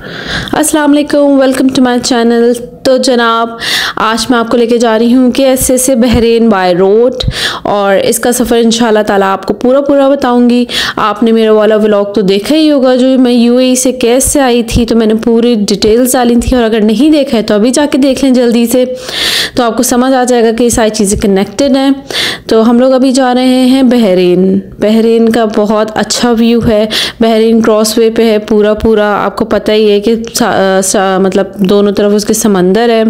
अस्सलाम वालेकुम to my channel तो जनाब, आज मैं आपको लेके जा रही हूँ कि ऐसे से बहरीन बाय रोड और इसका सफ़र इन ताला आपको पूरा पूरा बताऊँगी। आपने मेरा वाला व्लॉग तो देखा ही होगा, जो मैं यूएई से कैस से आई थी तो मैंने पूरी डिटेल्स डाली थी और अगर नहीं देखा है तो अभी जाके देख लें जल्दी से। तो आपको समझ आ जाएगा कि ये सारी चीज़ें कनेक्टेड हैं। तो हम लोग अभी जा रहे हैं बहरीन। बहरीन का बहुत अच्छा व्यू है। बहरीन क्रॉस वे पे है पूरा पूरा आपको पता ही है कि सा, सा, मतलब दोनों तरफ़ उसके समंदर है।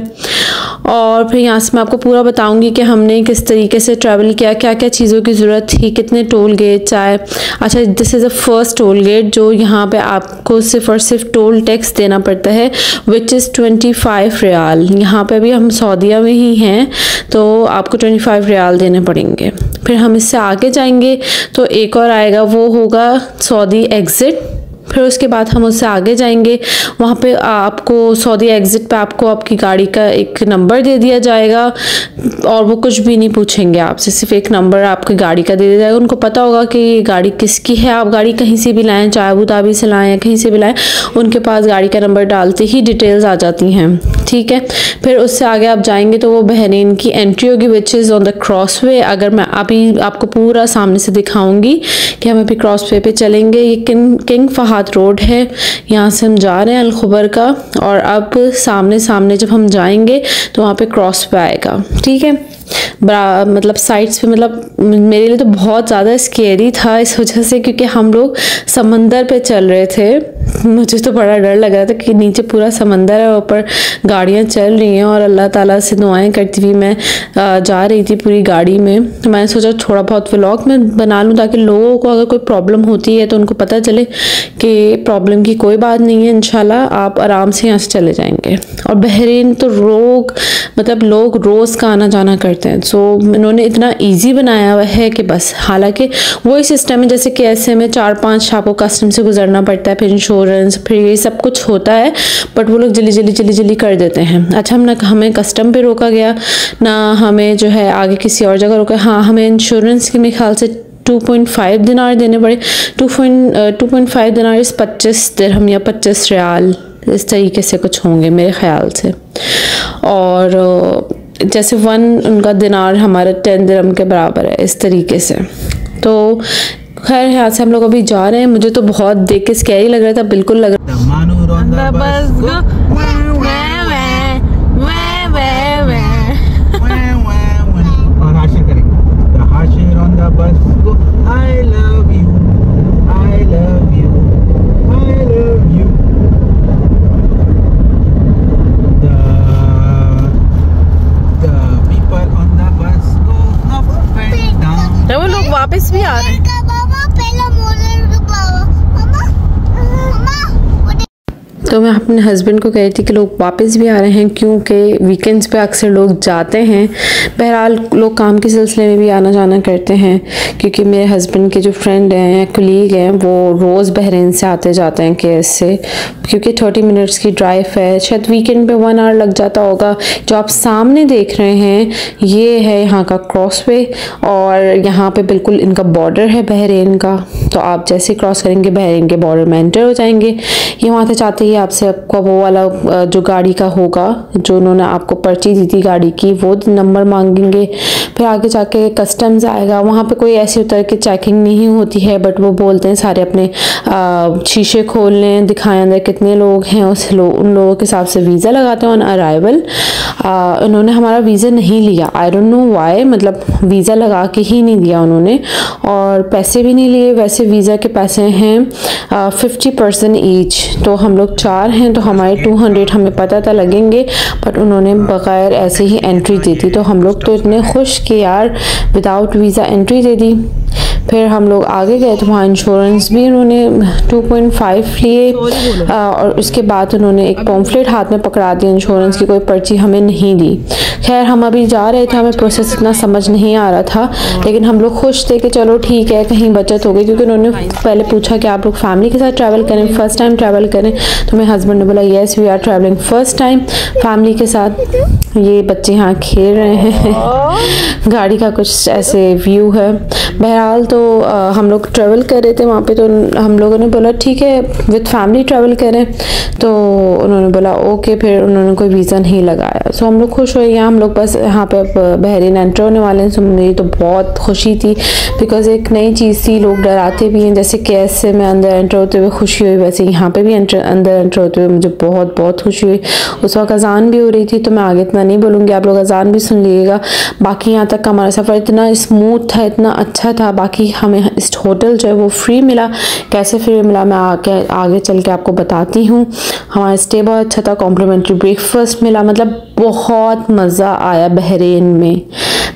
और फिर यहाँ से मैं आपको पूरा बताऊँगी कि हमने किस तरीके से ट्रैवल किया क्या क्या चीज़ों की ज़रूरत थी, कितने टोल गेट चाहे। अच्छा this is a first toll gate जो यहाँ पे आपको सिर्फ़ और सिर्फ़ टोल टैक्स देना पड़ता है which is twenty five riyal यहाँ पर अभी हम सऊदीया में ही हैं तो आपको ट्वेंटी फाइव रियाल देने पड़ेंगे। फिर हम इससे आगे जाएँगे तो एक और आएगा, वो होगा सऊदी एग्ज़िट फिर उसके बाद हम उससे आगे जाएँगे। वहाँ पे आपको सऊदी एग्ज़िट पे आपको आपकी गाड़ी का एक नंबर दे दिया जाएगा और वो कुछ भी नहीं पूछेंगे आपसे। सिर्फ़ एक नंबर आपकी गाड़ी का दे दिया जाएगा। उनको पता होगा कि ये गाड़ी किसकी है। आप गाड़ी कहीं से भी लाएँ, चाहे अबू धाबी से लाएँ या कहीं से भी लाएँ, उनके पास गाड़ी का नंबर डालते ही डिटेल्स आ जाती हैं। ठीक है। फिर उससे आगे आप जाएँगे तो वो बहरीन की एंट्री होगी which is on the cross way अगर मैं अभी आपको पूरा सामने से दिखाऊँगी कि हम अभी क्रॉस वे पे चलेंगे, ये किंग किंग फहाद रोड है। यहाँ से हम जा रहे हैं अलखबर का, और अब सामने सामने जब हम जाएँगे तो वहाँ पे क्रॉस पे आएगा। ठीक है? बड़ा मतलब साइड्स पे मतलब मेरे लिए तो बहुत ज़्यादा स्केरी था इस वजह से, क्योंकि हम लोग समंदर पे चल रहे थे। मुझे तो बड़ा डर लग रहा था कि नीचे पूरा समंदर है, ऊपर गाड़ियाँ चल रही हैं और अल्लाह ताला से दुआएँ करती हुई मैं जा रही थी पूरी गाड़ी में। तो मैंने सोचा थोड़ा बहुत व्लॉग में बना लूँ ताकि लोगों को अगर कोई प्रॉब्लम होती है तो उनको पता चले कि प्रॉब्लम की कोई बात नहीं है इन आप आराम से यहाँ से चले जाएँगे। और बहरीन तो रोग मतलब लोग रोज़ का आना जाना करते हैं। सो इन्होंने इतना ईजी बनाया हुआ है कि बस, हालाँकि वही सिस्टम है, जैसे कि ऐसे में चार पाँच आपको कस्टम से गुजरना पड़ता है, फिर इंश्योरेंस फिर ये सब कुछ होता है बट वो लोग जल्दी जल्दी जल्दी जल्दी कर देते हैं। अच्छा हम ना, हमें कस्टम पे रोका गया, ना हमें जो है आगे किसी और जगह रोका। हाँ हमें इंश्योरेंस के मेरे ख्याल से 2.5 दिनार देने पड़े। 2.5 दिनार इस पच्चीस दिरहम या पच्चीस रियाल इस तरीके से कुछ होंगे मेरे ख्याल से। और जैसे वन उनका दिनार हमारा टेन दिरम के बराबर है इस तरीके से। तो खैर यहाँ से हम लोग अभी जा रहे हैं। मुझे तो बहुत देख के स्कैरी लग रहा था बिल्कुल लग रहा I love you, I love you, I love you. वो लोग वापस भी आ रहे हैं तो मैं अपने हस्बैंड को कह रही थी कि लोग वापस भी आ रहे हैं क्योंकि वीकेंड्स पे अक्सर लोग जाते हैं। बहरहाल, लोग काम के सिलसिले में भी आना जाना करते हैं, क्योंकि मेरे हस्बैंड के जो फ्रेंड हैं या कलीग हैं, वो रोज़ बहरीन से आते जाते हैं केस से। क्योंकि थर्टी मिनट्स की ड्राइव है, शायद वीकेंड पे वन आवर लग जाता होगा। जो आप सामने देख रहे हैं, ये है यहाँ का क्रॉस वे और यहाँ पे बिल्कुल इनका बॉर्डर है बहरीन का। तो आप जैसे क्रॉस करेंगे, बहरीन के बॉर्डर में एंटर हो जाएँगे। ये वहाँ से चाहते ही आपसे आपका वो वाला जो गाड़ी का होगा जो उन्होंने आपको पर्ची दी थी गाड़ी की वो नंबर मांगेंगे। फिर आगे जाके कस्टम्स आएगा। वहाँ पे कोई ऐसी उतर के चेकिंग नहीं होती है बट वो बोलते हैं सारे अपने शीशे खोल लें दिखाएँ अंदर कितने लोग हैं उस लो, उन लोगों के हिसाब से वीज़ा लगाते हैं ऑन अराइवल उन्होंने हमारा वीज़ा नहीं लिया। आई डोंट नो वाई मतलब वीज़ा लगा के ही नहीं दिया उन्होंने। और पैसे भी नहीं लिए। वैसे वीज़ा के पैसे हैं फिफ्टी परसेंट ईच तो हम लोग चार हैं तो हमारे टू हंड्रेड हमें पता था लगेंगे बट उन्होंने बग़ैर ऐसे ही एंट्री दे दी। तो हम लोग तो इतने खुश कि यार विदाउट वीज़ा एंट्री दे दी। फिर हम लोग आगे गए तो वहाँ इंश्योरेंस भी उन्होंने 2.5 लिए और उसके बाद उन्होंने एक पॉम्फलेट हाथ में पकड़ा दिया इंश्योरेंस की कोई पर्ची हमें नहीं दी। खैर हम अभी जा रहे थे हमें प्रोसेस इतना समझ नहीं आ रहा था लेकिन हम लोग खुश थे कि चलो ठीक है कहीं बचत हो गई क्योंकि उन्होंने पहले पूछा कि आप लोग फैमिली के साथ ट्रैवल करें फ़र्स्ट टाइम ट्रैवल करें? तो मेरे हस्बैंड ने बोला yes we are travelling first time family के साथ ये बच्चे यहाँ खेल रहे हैं। गाड़ी का कुछ ऐसे व्यू है। बहरहाल तो हम लोग ट्रैवल कर रहे थे वहाँ पे तो हम लोगों ने बोला, ठीक है विद फैमिली ट्रैवल करें। तो उन्होंने बोला, ओके, फिर उन्होंने कोई वीज़ा नहीं लगाया। सो हम लोग खुश हो गए हम लोग बस यहाँ पे अब बहरीन एंटर होने वाले हैं। सो मेरी तो बहुत खुशी थी बिकॉज़ एक नई चीज़ थी, लोग डराते भी हैं। जैसे कैस से मैं अंदर एंटर होते हुए खुशी हुई, वैसे यहाँ पर भी एंटर अंदर एंटर होते हुए मुझे बहुत बहुत खुशी हुई। उस वक्त अजान भी हो रही थी तो मैं आगे इतना नहीं बोलूँगी, आप लोग अजान भी सुन लीजिएगा। बाकी यहाँ तक का हमारा सफ़र इतना स्मूथ था, इतना अच्छा था। बाकी हमें इस होटल जो है वो फ्री मिला। कैसे फ्री मिला मैं आके आगे चल के आपको बताती हूँ। हमारा स्टे बहुत अच्छा था कॉम्प्लीमेंट्री ब्रेकफास्ट मिला। मतलब बहुत मज़ा आया बहरीन में।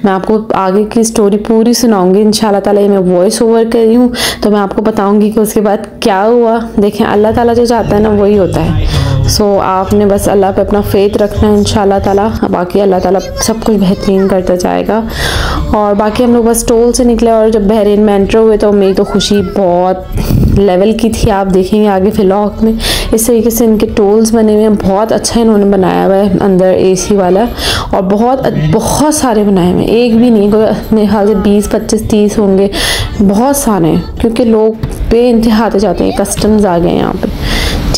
मैं आपको आगे की स्टोरी पूरी सुनाऊँगी इन ताला मैं वॉइस ओवर कर रही हूँ। तो मैं आपको बताऊँगी कि उसके बाद क्या हुआ। देखें, अल्लाह ताला जो चाहता है ना, वही होता है। सो आपने बस अल्लाह पे अपना फेथ रखना है इन ताला। बाकी अल्लाह ताला सब कुछ बेहतरीन करता जाएगा। और बाकी हम लोग बस टोल से निकले और जब बहरीन में एंटर हुए तो मेरी तो खुशी बहुत लेवल की थी। आप देखेंगे आगे फ़िलहाल में। इस तरीके से इनके टोल्स बने हुए हैं। बहुत अच्छा इन्होंने बनाया हुआ है अंदर एसी वाला। और बहुत बहुत सारे बनाए हुए हैं। एक भी नहीं, कोई, मेरे ख्याल से बीस, पच्चीस, तीस होंगे। बहुत सारे क्योंकि लोग पे इंतहा जाते हैं। कस्टम्स आ गए हैं यहाँ पर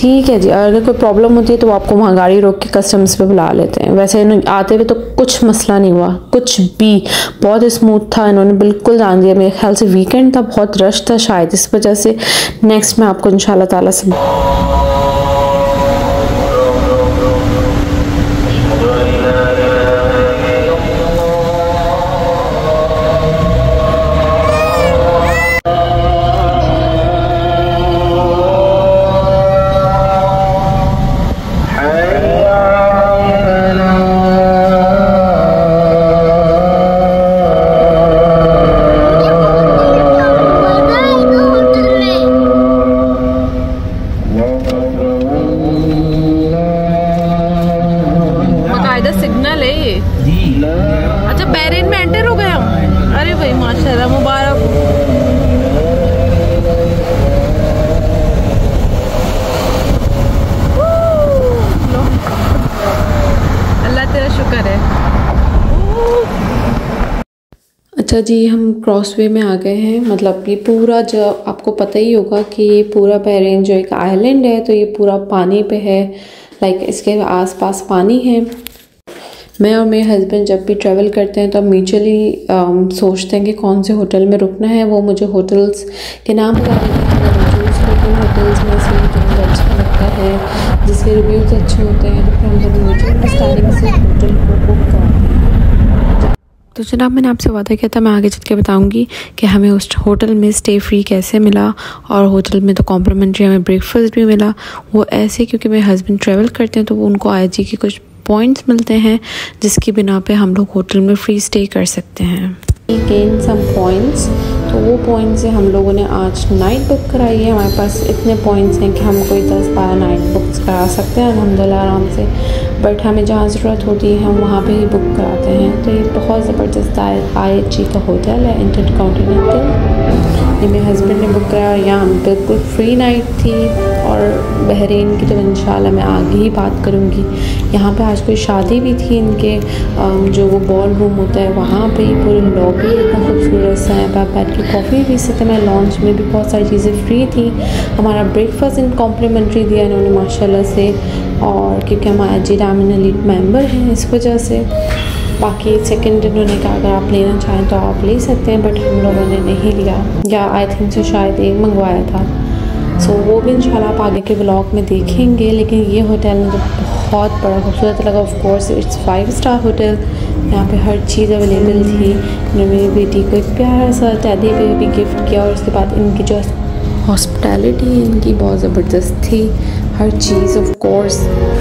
ठीक है जी, अगर कोई प्रॉब्लम होती है तो आपको वहाँ गाड़ी रोक के कस्टम्स पे बुला लेते हैं। वैसे आते हुए तो कुछ मसला नहीं हुआ, कुछ भी। बहुत स्मूथ था, इन्होंने बिल्कुल जान दिया। मेरे ख्याल से वीकेंड था, बहुत रश था शायद इस वजह से। नेक्स्ट मैं आपको इन शाला ताला से अच्छा जी, हम क्रॉसवे में आ गए हैं। मतलब ये पूरा जो आपको पता ही होगा कि ये पूरा बहरीन जो एक आइलैंड है तो ये पूरा पानी पे है। लाइक इसके आसपास पानी है। मैं और मेरे हस्बैंड जब भी ट्रैवल करते हैं तो हम म्यूचुअली um, सोचते हैं कि कौन से होटल में रुकना है। वो मुझे होटल्स के नाम बता देते होटल्स में से जो अच्छा लगता है जिसके रिव्यूज़ अच्छे होते हैं। तो फिर हम स्टार्टिंग से होटल को बुक करते हैं। तो जनाब मैंने आपसे वादा किया था मैं आगे चल के बताऊँगी कि हमें उस होटल में स्टे फ्री कैसे मिला और होटल में तो कॉम्प्लीमेंट्री हमें ब्रेकफास्ट भी मिला। वो ऐसे क्योंकि मेरे हस्बैंड ट्रैवल करते हैं तो वो उनको आई जी की कुछ पॉइंट्स मिलते हैं, जिसकी बिना पे हम लोग होटल में फ्री स्टे कर सकते हैं। गेन सम पॉइंट्स तो वो पॉइंट से हम लोगों ने आज नाइट बुक कराई है। हमारे पास इतने पॉइंट्स हैं कि हम कोई दस बारह नाइट बुक्स करा सकते हैं अलहमदिल्ला आराम से। बट हमें जहाँ ज़रूरत होती है, हम वहाँ पे ही बुक कराते हैं। तो ये बहुत ज़बरदस्त आई एच जी का होटल है इंटर कॉन्टीनेंटल ये मेरे हस्बैंड ने बुक कराया यहाँ बिल्कुल फ्री नाइट थी। और बहरीन की तो इन मैं आगे ही बात करूँगी। यहाँ पे आज कोई शादी भी थी इनके जो वो बॉल रूम होता है, वहाँ पे पूरे लॉबी इतना खूबसूरत सा है। आप बैठ के कॉफ़ी भी सकते मैं लॉन्च में भी बहुत सारी चीज़ें फ्री थी। हमारा ब्रेकफास्ट इन कॉम्प्लीमेंट्री दिया इन्होंने, माशाल्लाह से। और क्योंकि हमारा जी डामिन मेंबर हैं इस वजह से। बाकी सेकंड उन्होंने कहा, अगर आप लेना चाहें तो आप ले सकते हैं बट हम लोगों ने नहीं लिया। या आई थिंक से शायद एक मंगवाया था। सो so, वो भी इंशाल्लाह आप आगे के ब्लॉग में देखेंगे लेकिन ये होटल मुझे बहुत बड़ा खूबसूरत लगा। Of course it's five star hotel यहाँ पे हर चीज़ अवेलेबल थी। उन्होंने मेरी बेटी को एक प्यारा सा टैदी पे भी गिफ्ट किया और उसके बाद इनकी जो हॉस्पिटैलिटी इनकी बहुत ज़बरदस्त थी। हर चीज़ ऑफ़ कोर्स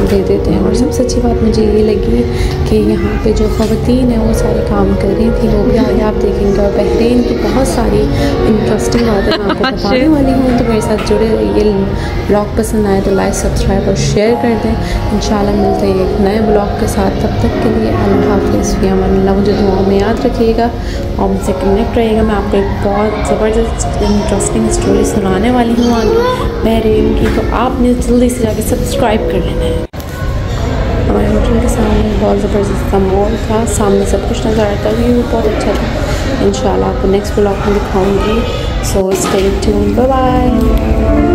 दे देते हैं। और सबसे अच्छी बात मुझे ये लगी कि यहाँ पे जो ख़वातीन हैं वो सारे काम कर रही थी। वो भी आगे आप देखेंगे। और बहरीन की बहुत सारी इंटरेस्टिंग बातें आपको बताने वाली हूँ। तो मेरे साथ जुड़े रहिए। ब्लॉग पसंद आए तो लाइक सब्सक्राइब और शेयर कर दें। इन मिलते हैं एक नए ब्लॉग के साथ। तब तक के लिए अल्लाह हाफिज़। अल्लाह मुझे दुआ में याद रखिएगा। और मुझसे कनेक्ट रहेगा मैं आपको एक बहुत ज़बरदस्त इंटरेस्टिंग स्टोरी सुनाने वाली हूँ आगे। बहरीन की। तो आपने जल्दी से जाके सब्सक्राइब कर लेना है। हमारे होटल के सामने बहुत ज़बरदस्त सा मॉल था। सामने सब कुछ नज़र आता व्यू बहुत अच्छा था। इन आपको नेक्स्ट ब्लॉग में दिखाऊँगी। So stay tune bye